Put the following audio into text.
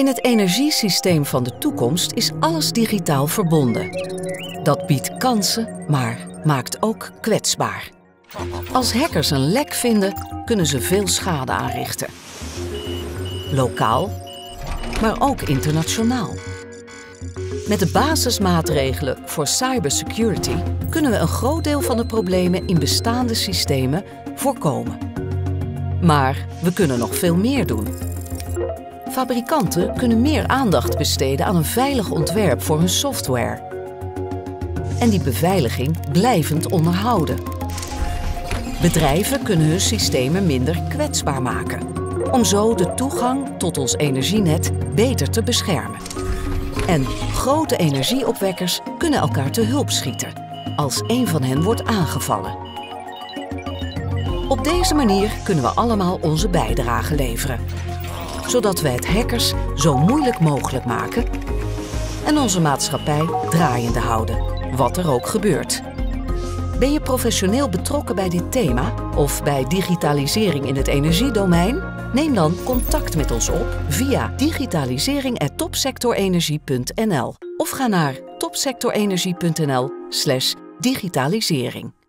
In het energiesysteem van de toekomst is alles digitaal verbonden. Dat biedt kansen, maar maakt ook kwetsbaar. Als hackers een lek vinden, kunnen ze veel schade aanrichten. Lokaal, maar ook internationaal. Met de basismaatregelen voor cybersecurity kunnen we een groot deel van de problemen in bestaande systemen voorkomen. Maar we kunnen nog veel meer doen. Fabrikanten kunnen meer aandacht besteden aan een veilig ontwerp voor hun software. En die beveiliging blijvend onderhouden. Bedrijven kunnen hun systemen minder kwetsbaar maken, om zo de toegang tot ons energienet beter te beschermen. En grote energieopwekkers kunnen elkaar te hulp schieten als een van hen wordt aangevallen. Op deze manier kunnen we allemaal onze bijdrage leveren, zodat we het hackers zo moeilijk mogelijk maken en onze maatschappij draaiende houden, wat er ook gebeurt. Ben je professioneel betrokken bij dit thema of bij digitalisering in het energiedomein? Neem dan contact met ons op via digitalisering@topsectorenergie.nl of ga naar topsectorenergie.nl/digitalisering.